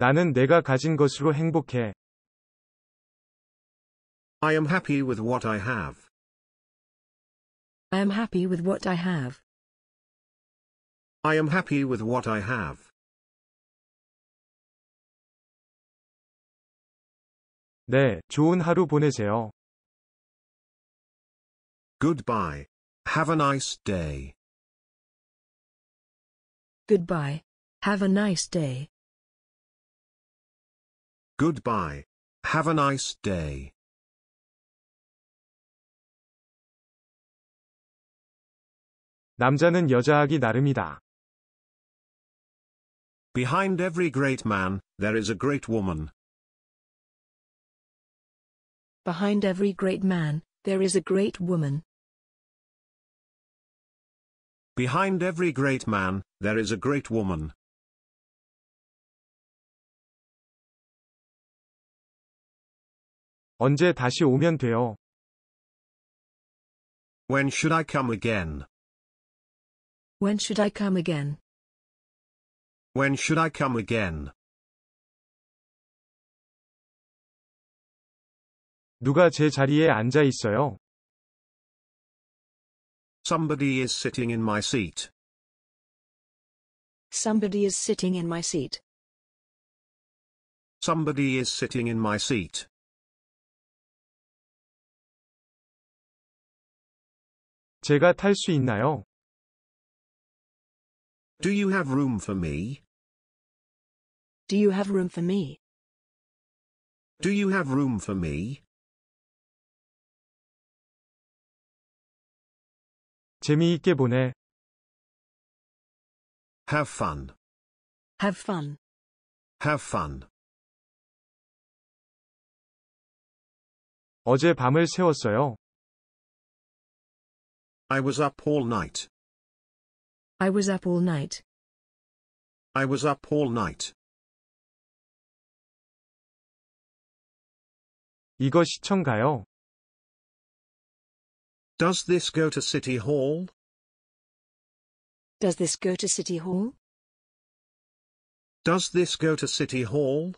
나는 내가 가진 것으로 행복해. I am happy with what I have. I am happy with what I have. I am happy with what I have. 네, 좋은 하루 보내세요. Goodbye. Have a nice day. Goodbye. Have a nice day. Goodbye. Have a nice day. 남자는 여자하기 나름이다. Behind every great man, there is a great woman. Behind every great man, there is a great woman. Behind every great man, there is a great woman. 언제 다시 오면 돼요. When should I come again? When should I come again? When should I come again? 누가 제 자리에 앉아 있어요? Somebody is sitting in my seat. Somebody is sitting in my seat. Somebody is sitting in my seat. 제가 탈 수 있나요? Do you have room for me? Do you have room for me? Do you have room for me? 재미있게 보내. Have fun. Have fun. Have fun. 어제 밤을 새웠어요. I was up all night. I was up all night. I was up all night. 이거 시청 가요. Does this go to City Hall? Does this go to City Hall? Does this go to City Hall?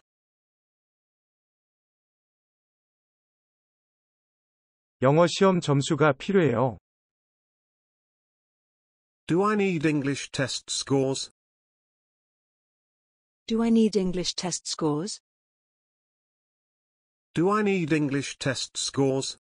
영어 시험 점수가 필요해요. Do I need English test scores? Do I need English test scores? Do I need English test scores?